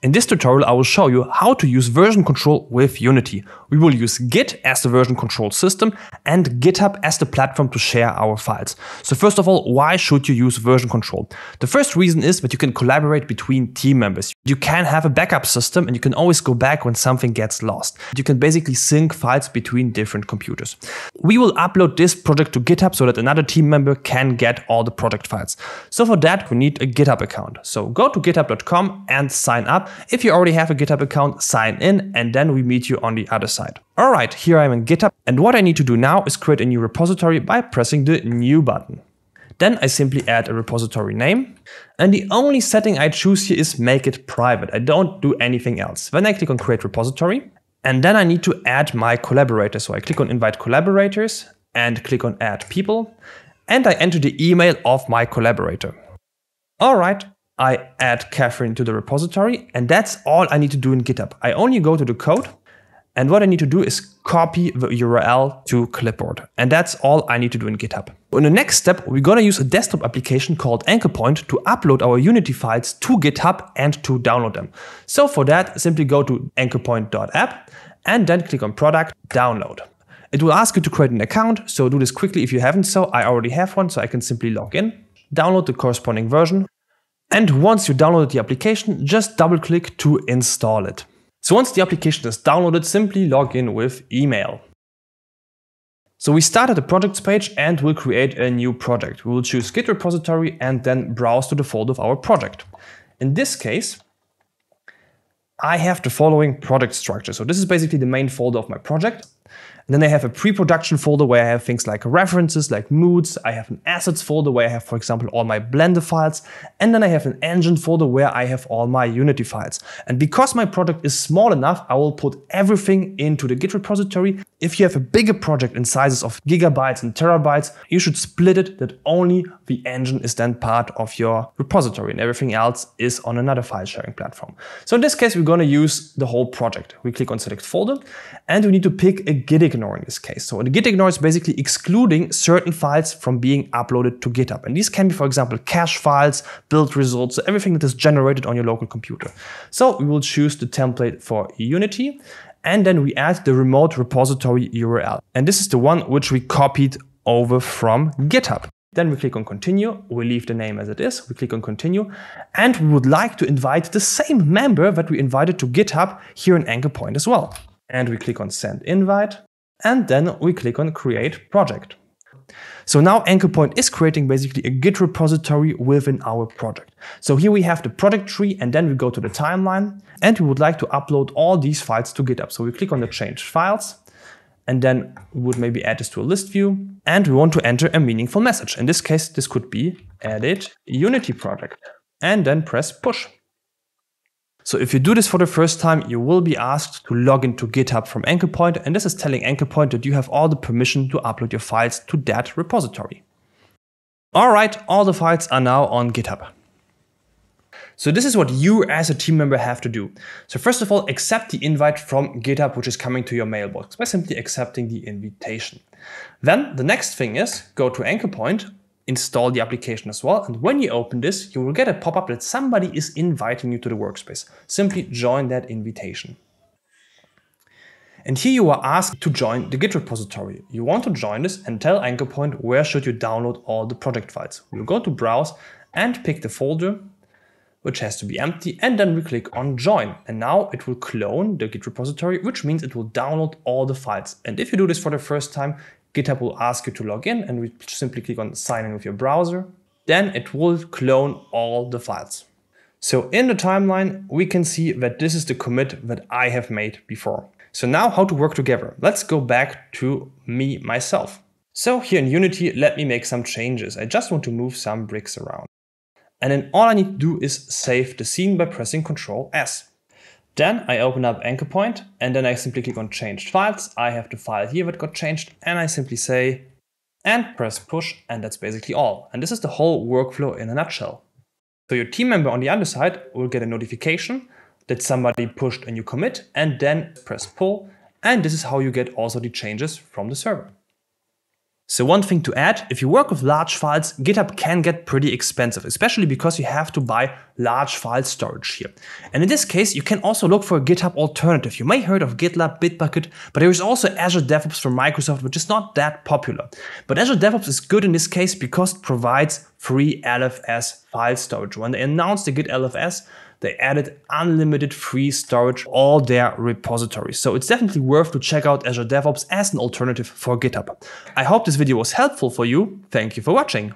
In this tutorial, I will show you how to use version control with Unity. We will use Git as the version control system and GitHub as the platform to share our files. So first of all, why should you use version control? The first reason is that you can collaborate between team members. You can have a backup system and you can always go back when something gets lost. You can basically sync files between different computers. We will upload this project to GitHub so that another team member can get all the project files. So for that, we need a GitHub account. So go to github.com and sign up if you already have a GitHub account, sign in and then we meet you on the other side. All right, here I am in GitHub and what I need to do now is create a new repository by pressing the new button. Then I simply add a repository name. And the only setting I choose here is make it private. I don't do anything else. Then I click on create repository. And then I need to add my collaborators. So I click on invite collaborators and click on add people. And I enter the email of my collaborator. All right, I add Catherine to the repository, and that's all I need to do in GitHub. I only go to the code, and what I need to do is copy the URL to clipboard. And that's all I need to do in GitHub. In the next step, we're gonna use a desktop application called Anchorpoint to upload our Unity files to GitHub and to download them. So for that, simply go to anchorpoint.app and then click on product, download. It will ask you to create an account, so do this quickly if you haven't so. I already have one, so I can simply log in, download the corresponding version, and once you downloaded the application, just double click to install it. So once the application is downloaded, simply log in with email. So we start at the projects page and we'll create a new project. We will choose Git repository and then browse to the folder of our project. In this case, I have the following project structure. So this is basically the main folder of my project. And then I have a pre-production folder where I have things like references, like moods. I have an assets folder where I have, for example, all my Blender files. And then I have an engine folder where I have all my Unity files. And because my project is small enough, I will put everything into the Git repository. If you have a bigger project in sizes of gigabytes and terabytes, you should split it that only the engine is then part of your repository and everything else is on another file sharing platform. So in this case, we're going to use the whole project. We click on select folder and we need to pick a git ignore in this case. So the git ignore is basically excluding certain files from being uploaded to GitHub. And these can be, for example, cache files, build results, so everything that is generated on your local computer. So we will choose the template for Unity and then we add the remote repository URL. And this is the one which we copied over from GitHub. Then we click on continue, we leave the name as it is, we click on continue, and we would like to invite the same member that we invited to GitHub here in Anchorpoint as well and we click on send invite and then we click on create project. So now Anchorpoint is creating basically a Git repository within our project. So here we have the project tree and then we go to the timeline and we would like to upload all these files to GitHub. So we click on the change files and then we would maybe add this to a list view and we want to enter a meaningful message. In this case, this could be edit Unity project and then press push. So if you do this for the first time, you will be asked to log into GitHub from Anchorpoint, and this is telling Anchorpoint that you have all the permission to upload your files to that repository. All right, all the files are now on GitHub. So this is what you as a team member have to do. So first of all, accept the invite from GitHub, which is coming to your mailbox by simply accepting the invitation. Then the next thing is go to Anchorpoint install the application as well. And when you open this, you will get a pop-up that somebody is inviting you to the workspace. Simply join that invitation. And here you are asked to join the Git repository. You want to join this and tell Anchorpoint where should you download all the project files. We'll go to browse and pick the folder which has to be empty and then we click on join and now it will clone the git repository which means it will download all the files and if you do this for the first time GitHub will ask you to log in and we simply click on sign in with your browser. Then it will clone all the files. So in the timeline, we can see that this is the commit that I have made before. So now how to work together. Let's go back to me, myself. So here in Unity, let me make some changes. I just want to move some bricks around. And then all I need to do is save the scene by pressing Ctrl S. Then I open up anchor and then I simply click on changed files. I have the file here that got changed and I simply say and press push and that's basically all. And this is the whole workflow in a nutshell. So your team member on the other side will get a notification that somebody pushed a new commit and then press pull. And this is how you get also the changes from the server. So one thing to add, if you work with large files, GitHub can get pretty expensive, especially because you have to buy large file storage here. And in this case, you can also look for a GitHub alternative. You may heard of GitLab, Bitbucket, but there is also Azure DevOps from Microsoft, which is not that popular. But Azure DevOps is good in this case because it provides free LFS file storage. When they announced the Git LFS, they added unlimited free storage all their repositories. So it's definitely worth to check out Azure DevOps as an alternative for GitHub. I hope this video was helpful for you. Thank you for watching.